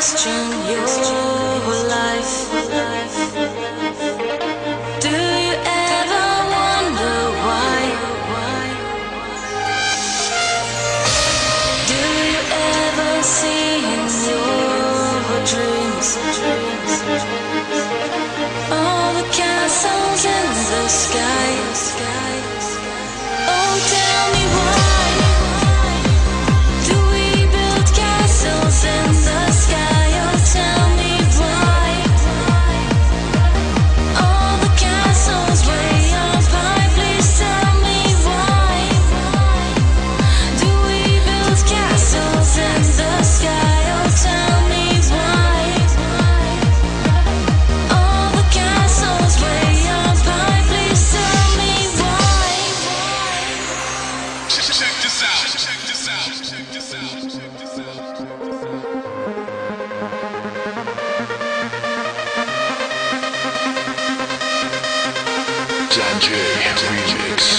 question your life. Do you ever wonder why? Do you ever see in your dreams? DJ Remix.